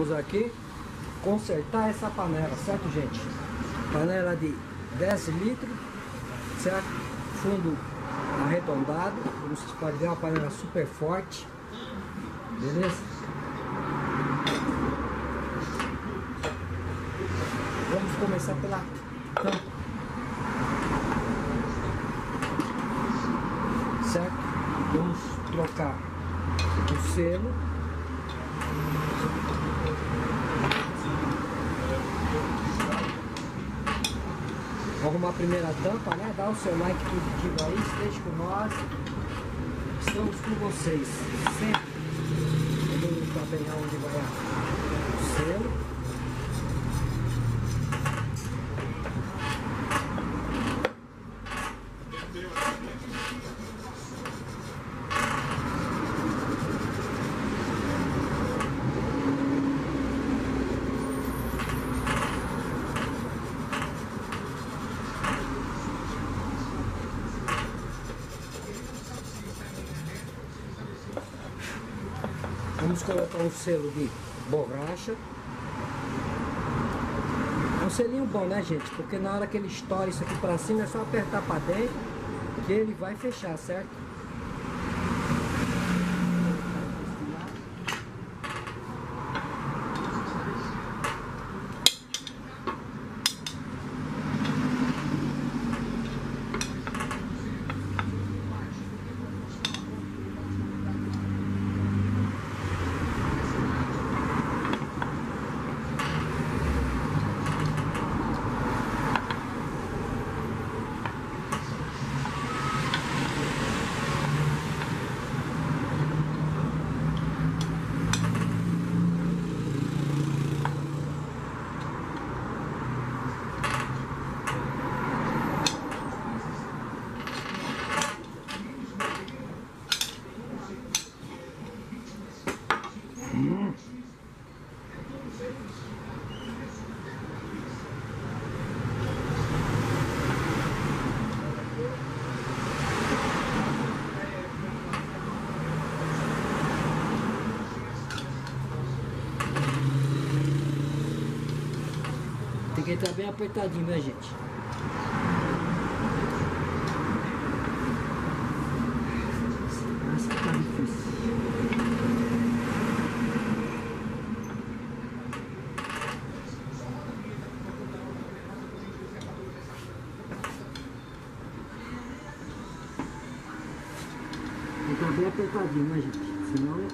Vamos aqui consertar essa panela, certo gente? Panela de 10 litros, certo? Fundo arredondado, como vocês podem ver, é uma panela super forte, beleza? Vamos começar pela tampa, certo? Vamos trocar o selo arrumar a primeira tampa, né? Dá o seu like positivo aí, esteja com nós. Estamos com vocês sempre. Vamos saber aonde vai o selo. Vamos colocar um selo de borracha. É um selinho bom, né, gente? Porque na hora que ele estoura isso aqui pra cima, é só apertar pra dentro que ele vai fechar, certo? Entrar bem apertadinho, né, gente? Tá entrar bem apertadinho, né, gente? Senão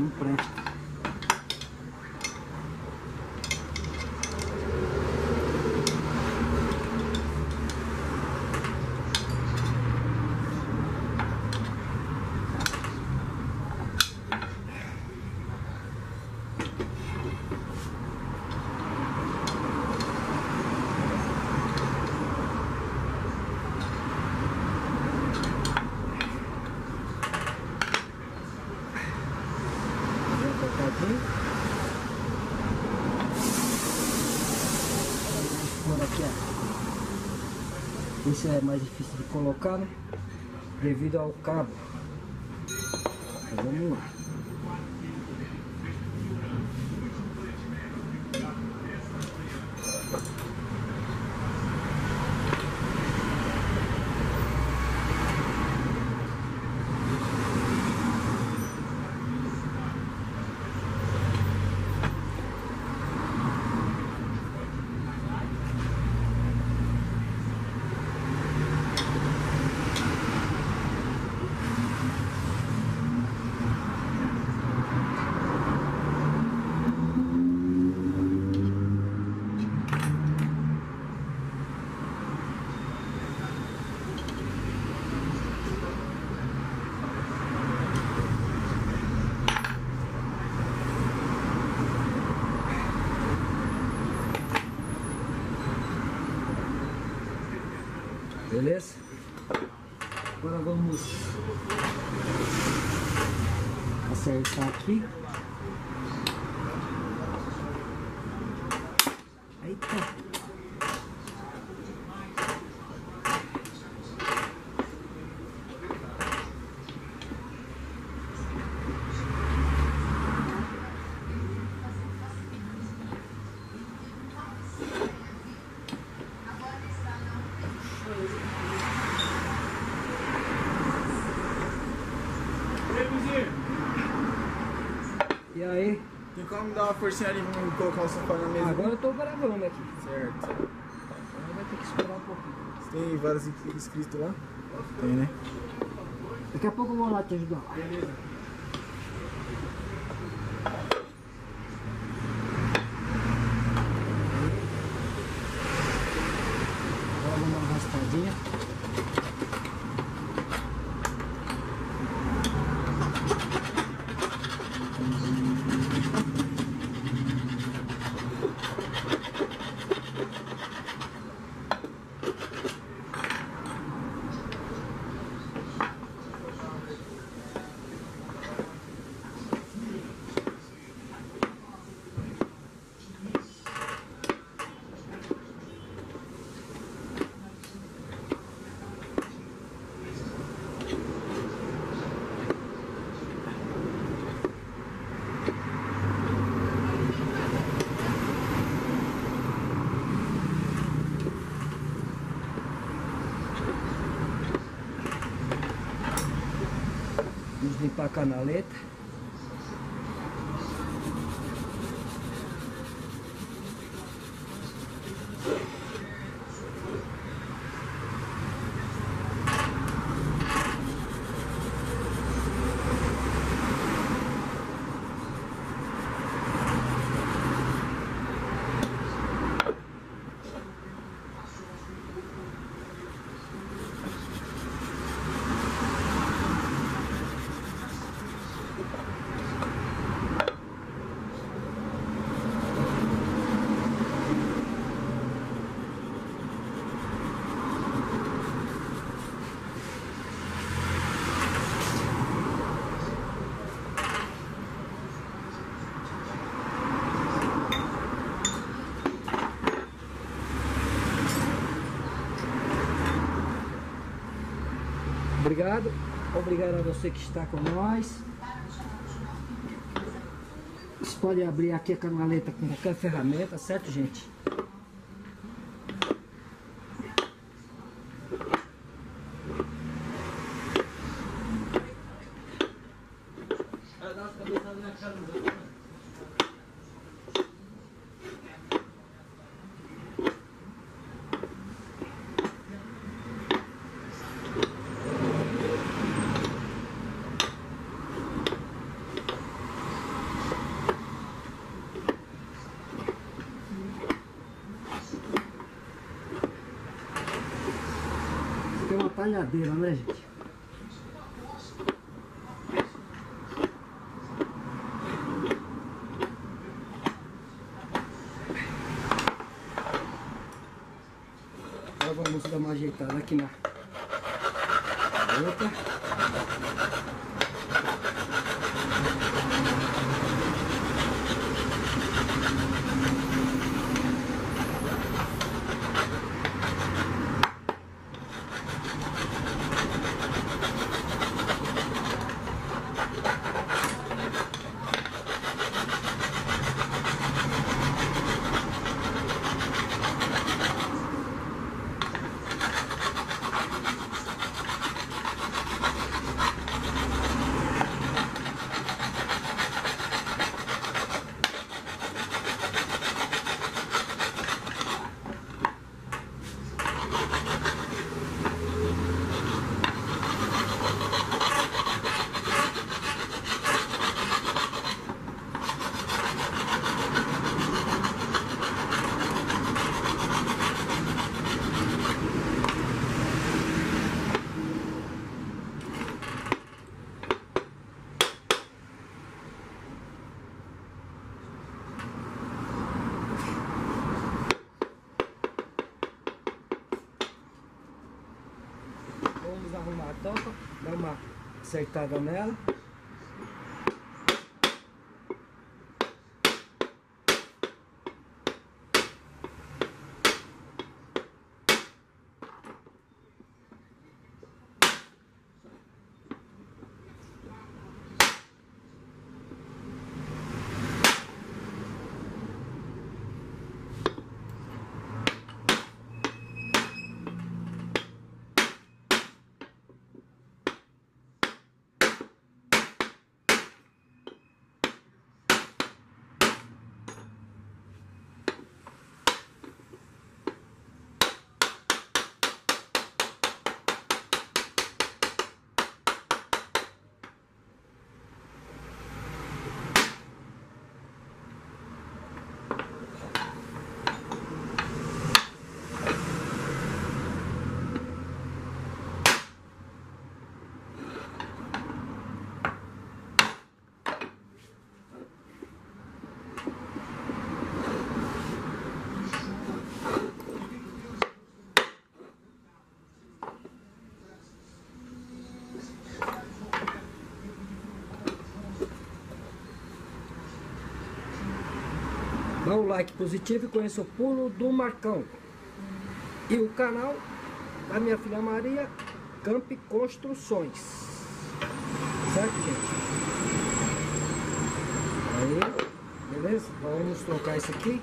não presta. Aqui, ó. Esse é mais difícil de colocar, né? Devido ao cabo. Mas vamos lá. Beleza? Agora vamos acertar aqui. Eita! E aí, Tem como dar uma forcinha ali e colocar o sofá na mesa? agora eu tô gravando aqui. Certo. Agora vai ter que esperar um pouquinho. Você tem vários inscritos lá? Tem, né? Daqui a pouco eu vou lá te ajudar. Beleza. Agora vou dar uma raspadinha. Vamos limpar a canaleta. Obrigado. Obrigado a você que está com nós. Você pode abrir aqui a canaleta com qualquer ferramenta, certo, gente? Uma talhadeira, né, gente? Agora vamos dar uma ajeitada aqui na outra. Vamos arrumar a tampa, dar uma acertada nela. Um like positivo e conheça o pulo do Marcão. E o canal da minha filha Maria, Camp Construções. Certo, gente? Aí, beleza? Vamos trocar isso aqui.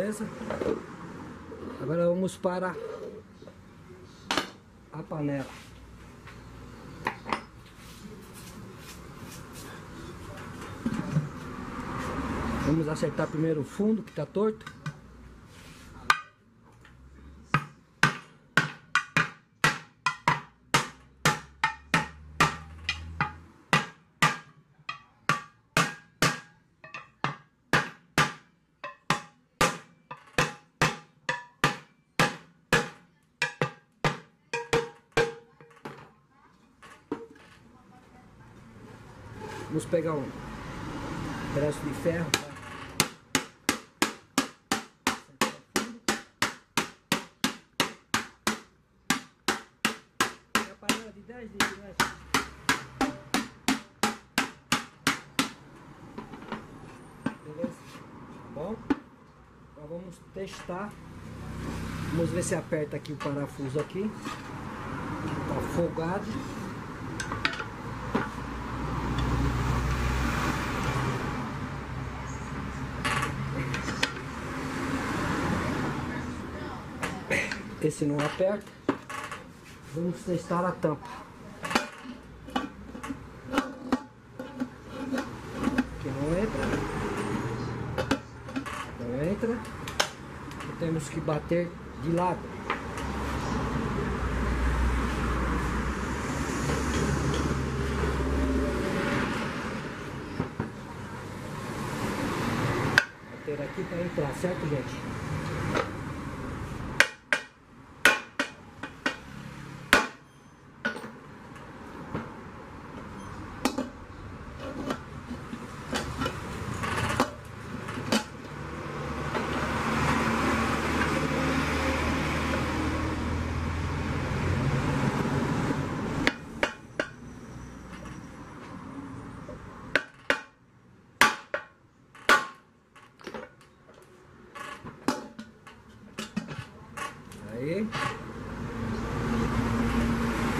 Beleza? Agora vamos para a panela. Vamos acertar primeiro o fundo que está torto. Pegar um pedaço de ferro. Tá? A panela de 10 litros, né? Beleza? Bom, então vamos testar. Vamos ver se aperta aqui o parafuso aqui. Tá folgado. Esse não aperta. Vamos testar a tampa. Aqui não entra. Não entra. E temos que bater de lado. Bater aqui para entrar, certo gente? Aí.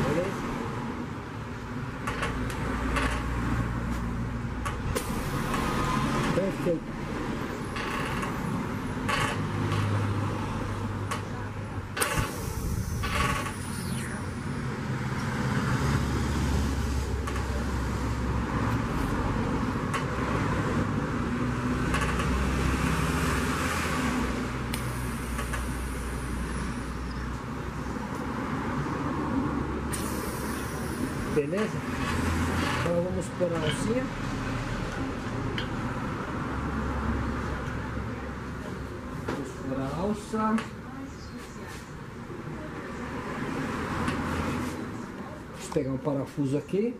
Beleza? Perfeito. Beleza? Então vamos pôr a alcinha. Vamos pôr a alça. Vamos pegar um parafuso aqui.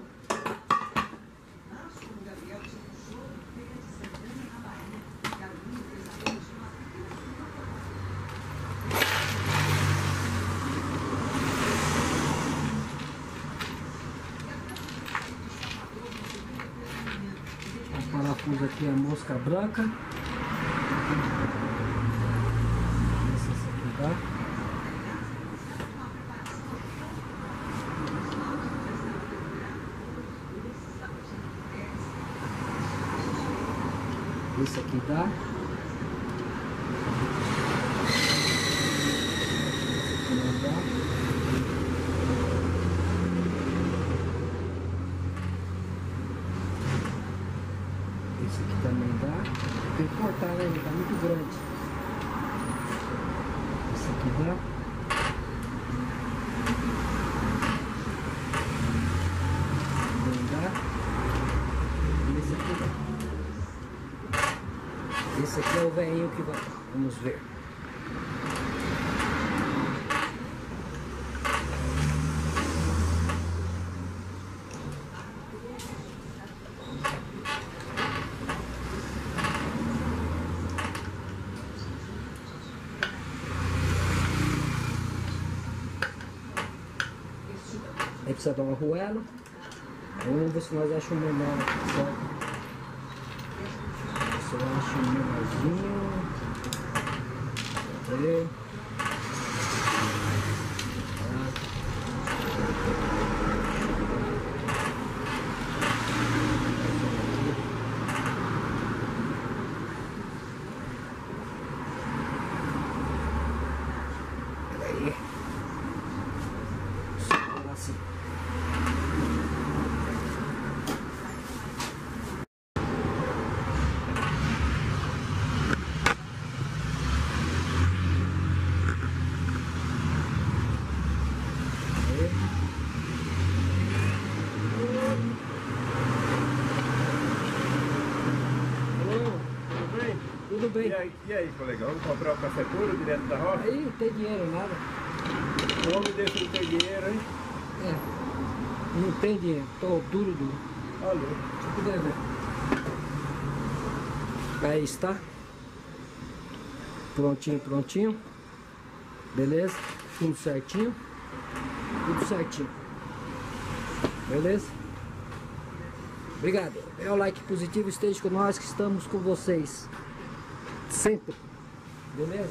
Branca. Esse aqui tá. Esse aqui dá. Esse aqui não dá. Esse aqui também dá. Tem que cortar, né? Ele tá muito grande. Esse aqui dá. Também dá. E esse aqui dá. Esse aqui é o velhinho que vai. Vamos ver. Aí precisa dar uma arruela. Aí Vamos ver se nós achamos um menor certo? Um menorzinho. Cadê? Aí. Segurar assim. Aí. Alô, Tudo bem? Tudo bem? E aí, e aí, colega? Vamos comprar o café puro direto da roça? Aí não tem dinheiro, nada. O homem desse não tem dinheiro, hein? É. Não tem dinheiro, tô duro, duro. Alô? Se eu puder ver. Aí está. Prontinho, prontinho. Beleza? Tudo certinho. Tudo certinho. Beleza? Obrigado. É o like positivo, esteja com nós que estamos com vocês. Sempre. Beleza?